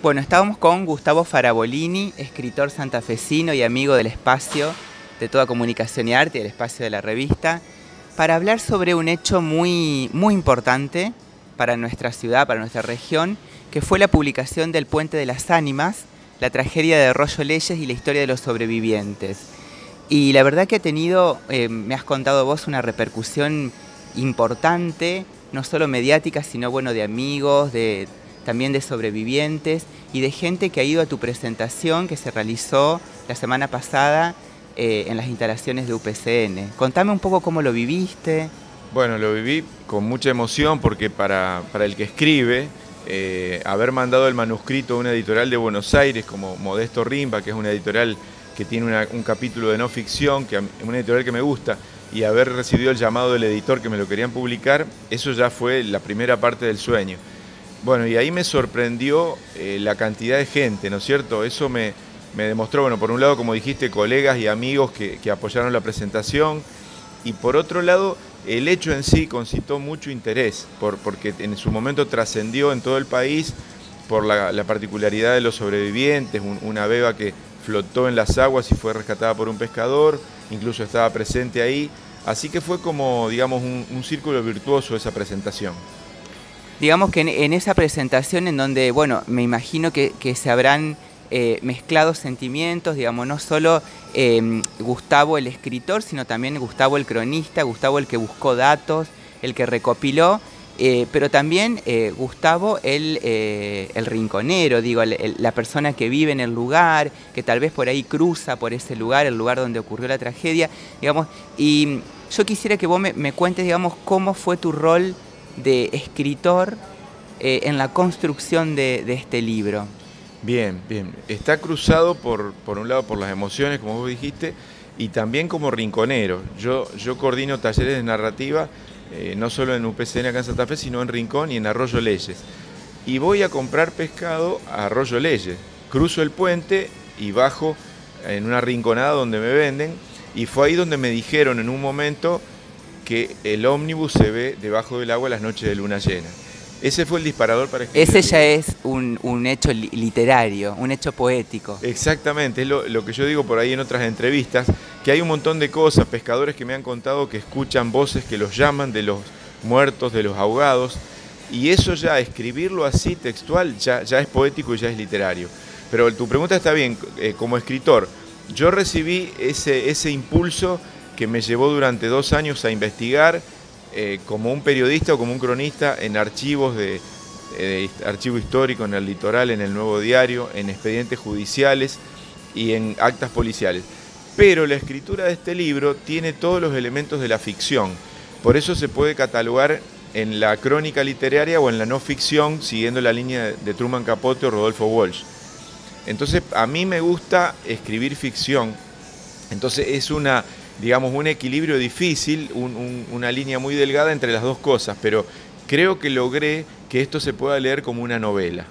Bueno, estábamos con Gustavo Farabolini, escritor santafesino y amigo del espacio de toda comunicación y arte, el espacio de la revista, para hablar sobre un hecho muy, muy importante para nuestra ciudad, para nuestra región, que fue la publicación del Puente de las Ánimas, la tragedia de Arroyo Leyes y la historia de los sobrevivientes. Y la verdad que ha tenido, eh, me has contado vos, una repercusión importante, no solo mediática, sino bueno, de amigos, de, también de sobrevivientes y de gente que ha ido a tu presentación que se realizó la semana pasada eh, en las instalaciones de UPCN. Contame un poco cómo lo viviste. Bueno, lo viví con mucha emoción porque para, el que escribe, eh, haber mandado el manuscrito a una editorial de Buenos Aires como Modesto Rimba, que es una editorial que tiene un capítulo de no ficción, que una editorial que me gusta, y haber recibido el llamado del editor que me lo querían publicar, eso ya fue la primera parte del sueño. Bueno, y ahí me sorprendió eh, la cantidad de gente, ¿no es cierto? Eso me, demostró, bueno, por un lado, como dijiste, colegas y amigos que, apoyaron la presentación, y por otro lado, el hecho en sí concitó mucho interés, porque en su momento trascendió en todo el país por la, particularidad de los sobrevivientes, una beba que flotó en las aguas y fue rescatada por un pescador, incluso estaba presente ahí, así que fue como, digamos, un círculo virtuoso esa presentación digamos que en, esa presentación en donde, bueno, me imagino que, se habrán eh, mezclado sentimientos, digamos, no solo em, Gustavo el escritor, sino también Gustavo el cronista, Gustavo el que buscó datos, el que recopiló, eh, pero también eh, Gustavo el, el, rinconero, digo, la persona que vive en el lugar, que tal vez por ahí cruza por ese lugar, el lugar donde ocurrió la tragedia, digamos, y yo quisiera que vos me, me cuentes, digamos, cómo fue tu rol de escritor eh, en la construcción de, este libro? Bien, bien. Está cruzado por, por un lado por las emociones, como vos dijiste, y también como rinconero. Yo, yo coordino talleres de narrativa, eh, no solo en UPCN acá en Santa Fe, sino en Rincón y en Arroyo Leyes. Y voy a comprar pescado a Arroyo Leyes. Cruzo el puente y bajo en una rinconada donde me venden. Y fue ahí donde me dijeron en un momento, que el ómnibus se ve debajo del agua las noches de luna llena. Ese fue el disparador para escribir. Ese ya es un, hecho literario, un hecho poético. Exactamente, es lo, que yo digo por ahí en otras entrevistas, que hay un montón de cosas, pescadores que me han contado que escuchan voces que los llaman de los muertos, de los ahogados, y eso ya, escribirlo así textual, ya, ya es poético y ya es literario. Pero tu pregunta está bien, eh, como escritor, yo recibí ese, ese impulso que me llevó durante dos años a investigar eh, como un periodista o como un cronista en archivos de, archivo histórico en el litoral, en el nuevo diario, en expedientes judiciales y en actas policiales. Pero la escritura de este libro tiene todos los elementos de la ficción. Por eso se puede catalogar en la crónica literaria o en la no ficción, siguiendo la línea de Truman Capote o Rodolfo Walsh. Entonces, a mí me gusta escribir ficción. Entonces, es una digamos, un equilibrio difícil, una línea muy delgada entre las dos cosas, pero creo que logré que esto se pueda leer como una novela.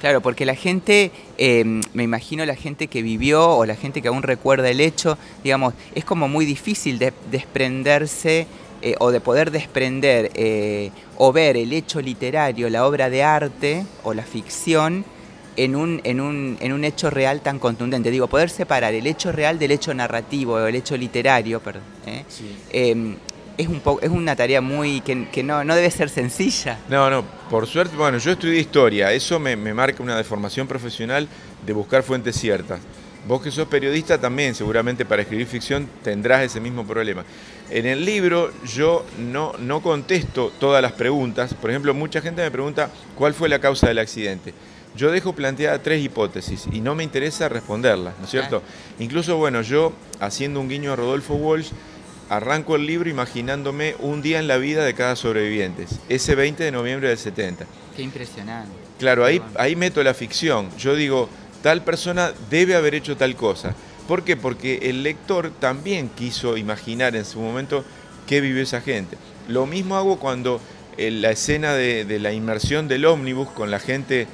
Claro, porque la gente, em, me imagino la gente que vivió o la gente que aún recuerda el hecho, digamos, es como muy difícil de desprenderse eh, o de poder desprender eh, o ver el hecho literario, la obra de arte o la ficción en un, en, un, en un hecho real tan contundente. Digo, poder separar el hecho real del hecho narrativo o el hecho literario, perdón, ¿eh? Em, es, un es una tarea muy que, no, no, debe ser sencilla. No, no, por suerte, bueno, yo estudié historia, eso me, me marca una deformación profesional de buscar fuentes ciertas. Vos que sos periodista también, seguramente para escribir ficción tendrás ese mismo problema. En el libro yo no, no contesto todas las preguntas. Por ejemplo, mucha gente me pregunta cuál fue la causa del accidente yo dejo planteada tres hipótesis y no me interesa responderlas, ¿no es cierto? Incluso, bueno, yo, haciendo un guiño a Rodolfo Walsh, arranco el libro imaginándome un día en la vida de cada sobreviviente, ese 20 de noviembre del 70. Qué impresionante. Claro, ahí, ahí meto la ficción. Yo digo, tal persona debe haber hecho tal cosa. ¿Por qué? Porque el lector también quiso imaginar en su momento qué vivió esa gente. Lo mismo hago cuando en la escena de, de la inmersión del ómnibus con la gente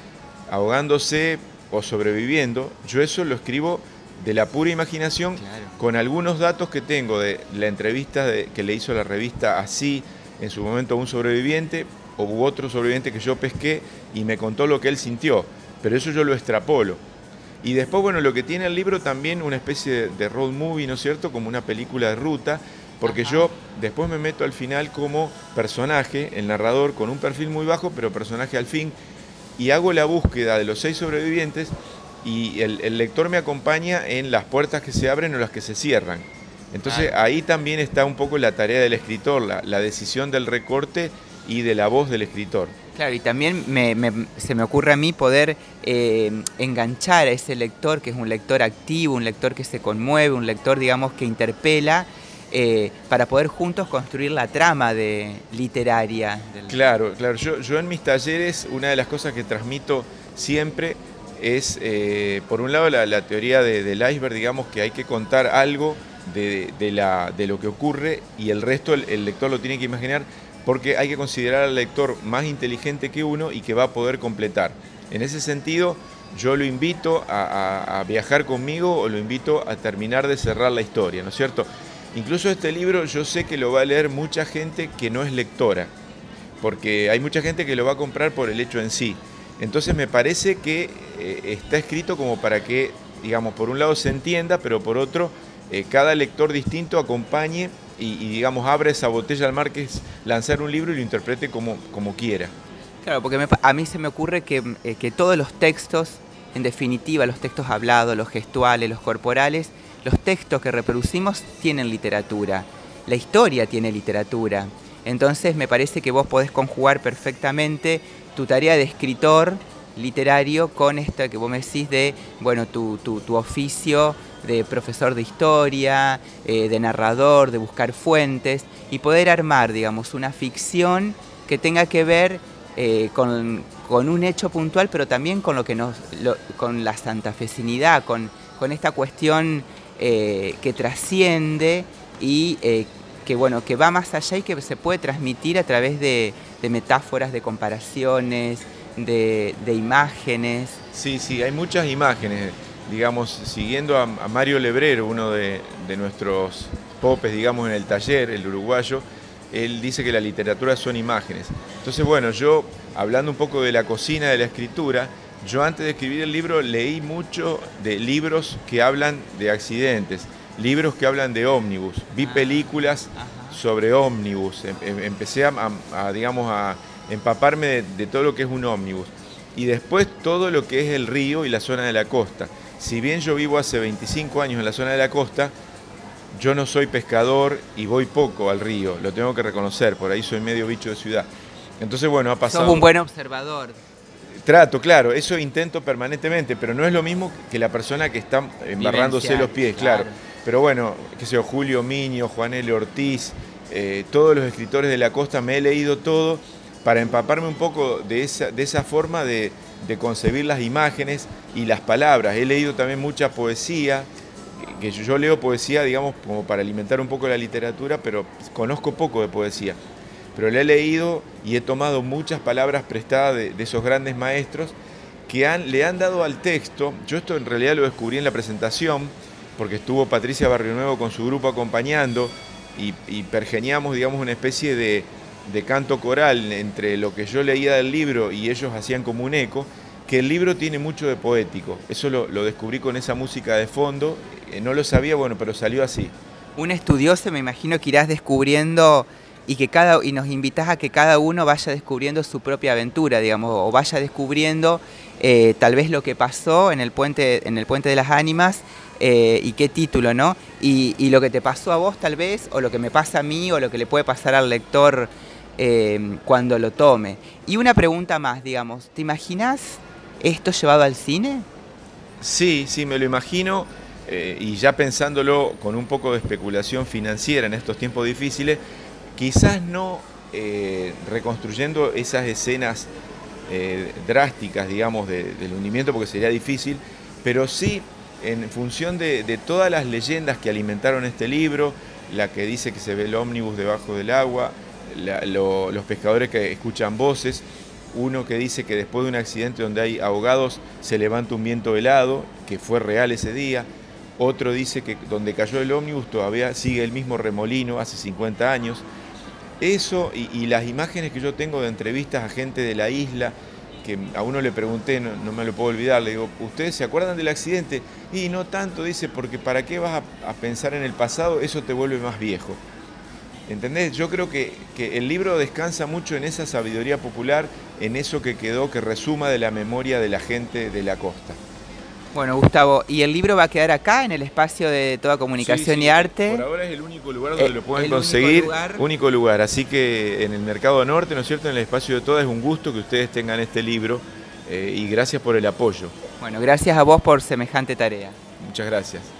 ahogándose o sobreviviendo, yo eso lo escribo de la pura imaginación con algunos datos que tengo de la entrevista que le hizo la revista Así en su momento a un sobreviviente o otro sobreviviente que yo pesqué y me contó lo que él sintió. pero eso yo lo extrapolo. Y después, bueno, lo que tiene el libro también una especie de, road movie, ¿no es cierto? Como una película de ruta, porque yo después me meto al final como personaje, el narrador, con un perfil muy bajo, pero personaje al fin, y hago la búsqueda de los seis sobrevivientes y el, lector me acompaña en las puertas que se abren o las que se cierran. Entonces ahí también está un poco la tarea del escritor, la, decisión del recorte y de la voz del escritor. Claro, y también se me ocurre a mí poder eh, enganchar a ese lector, que es un lector activo, un lector que se conmueve, un lector, digamos, que interpela, eh, para poder juntos construir la trama de, literaria. Claro, claro. Yo, en mis talleres, una de las cosas que transmito siempre es, eh, por un lado, la, teoría del iceberg, digamos, que hay que contar algo de, de lo que ocurre y el resto el, lector lo tiene que imaginar porque hay que considerar al lector más inteligente que uno y que va a poder completar. En ese sentido, yo lo invito a, viajar conmigo o lo invito a terminar de cerrar la historia, ¿no es cierto? Incluso este libro yo sé que lo va a leer mucha gente que no es lectora, porque hay mucha gente que lo va a comprar por el hecho en sí. Entonces me parece que eh, está escrito como para que, digamos, por un lado se entienda, pero por otro, eh, cada lector distinto acompañe y, digamos, abre esa botella al mar que es lanzar un libro y lo interprete como, como quiera. Claro, porque a mí se me ocurre que, eh, que todos los textos, en definitiva, los textos hablados, los gestuales, los corporales, los textos que reproducimos tienen literatura. La historia tiene literatura. Entonces me parece que vos podés conjugar perfectamente tu tarea de escritor literario con esto que vos me decís de, bueno, tu, tu, oficio de profesor de historia, eh, de narrador, de buscar fuentes y poder armar, digamos, una ficción que tenga que ver eh, con, un hecho puntual, pero también con lo que nos, con la santafesinidad, con, con esta cuestión eh, que trasciende y que bueno, que va más allá y que se puede transmitir a través de, metáforas, de comparaciones, de, imágenes. Sí, sí, hay muchas imágenes. Digamos, siguiendo a, Mario Lebrero, uno de, nuestros popes, digamos, en el taller, el uruguayo, él dice que la literatura son imágenes. Entonces, bueno, yo, hablando un poco de la cocina de la escritura, yo antes de escribir el libro leí mucho de libros que hablan de accidentes libros que hablan de ómnibus, vi ah, películas sobre ómnibus, em, em, empecé a, digamos, a empaparme de, todo lo que es un ómnibus. Y después todo lo que es el río y la zona de la costa. Si bien yo vivo hace 25 años en la zona de la costa, yo no soy pescador y voy poco al río, lo tengo que reconocer, por ahí soy medio bicho de ciudad. Entonces, bueno, ha pasado... Sos un buen observador. Trato, claro, eso intento permanentemente, pero no es lo mismo que la persona que está embarrándose los pies, claro. Pero bueno, qué sé yo, Julio Miño, Juan L. Ortiz, eh, todos los escritores de la costa, me he leído todo para empaparme un poco de esa, de esa forma de, concebir las imágenes y las palabras. He leído también mucha poesía, que yo, leo poesía, digamos, como para alimentar un poco la literatura, pero conozco poco de poesía. Pero le he leído y he tomado muchas palabras prestadas de, esos grandes maestros que le han dado al texto, yo esto en realidad lo descubrí en la presentación, porque estuvo Patricia Barrio Nuevo con su grupo acompañando y, pergeniamos, digamos, una especie de, canto coral entre lo que yo leía del libro y ellos hacían como un eco, que el libro tiene mucho de poético. Eso lo, descubrí con esa música de fondo, eh, no lo sabía, bueno, pero salió así. Un estudioso me imagino que irás descubriendo y que cada y nos invitas a que cada uno vaya descubriendo su propia aventura, digamos, o vaya descubriendo eh, tal vez lo que pasó en el puente en el puente de las ánimas eh, y qué título, ¿no? Y, lo que te pasó a vos tal vez, o lo que me pasa a mí, o lo que le puede pasar al lector eh, cuando lo tome. Y una pregunta más, digamos, ¿te imaginas esto llevado al cine? Sí, sí, me lo imagino. Y ya pensándolo con un poco de especulación financiera en estos tiempos difíciles, quizás no reconstruyendo esas escenas drásticas, digamos, del hundimiento, porque sería difícil, pero sí en función de, todas las leyendas que alimentaron este libro, la que dice que se ve el ómnibus debajo del agua, los pescadores que escuchan voces, uno que dice que después de un accidente donde hay ahogados se levanta un viento helado, que fue real ese día, otro dice que donde cayó el ómnibus todavía sigue el mismo remolino hace 50 años. Eso y, las imágenes que yo tengo de entrevistas a gente de la isla, a uno le pregunté, no, me lo puedo olvidar, le digo, ¿ustedes se acuerdan del accidente? Y no tanto, dice, porque ¿para qué vas a, pensar en el pasado? Eso te vuelve más viejo. ¿Entendés? Yo creo que, que, el libro descansa mucho en esa sabiduría popular, en eso que quedó, que resuma de la memoria de la gente de la costa. Bueno, Gustavo, ¿y el libro va a quedar acá en el espacio de toda comunicación y arte? Por ahora es el único lugar donde eh, lo pueden conseguir. Único lugar. Así que en el Mercado Norte, ¿no es cierto? En el espacio de toda es un gusto que ustedes tengan este libro eh, y gracias por el apoyo. Bueno, gracias a vos por semejante tarea. Muchas gracias.